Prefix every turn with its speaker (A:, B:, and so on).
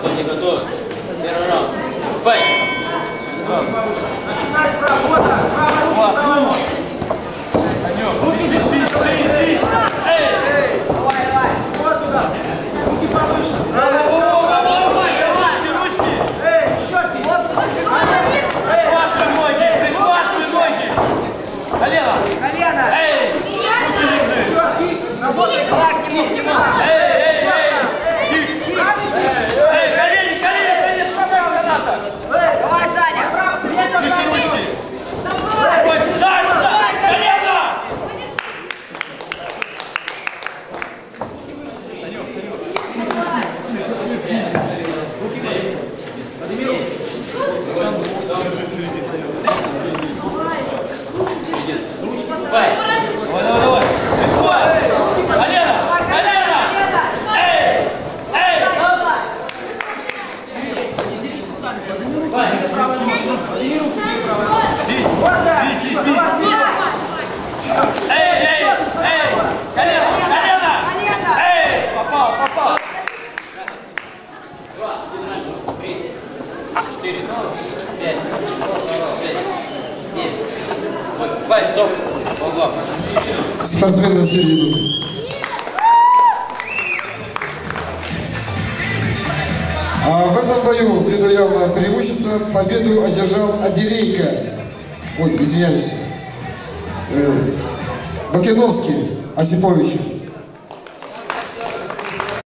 A: 做一个
B: 动
A: 先，别让。
C: Четыре, пять, шесть, семь, восемь. Файт, стоп! Углам.
D: Спортсмен на середину. А в этом бою, ввиду явного преимущества, победу одержал Адерейко. Ой, извиняюсь. Э, Бакиновский Осипович.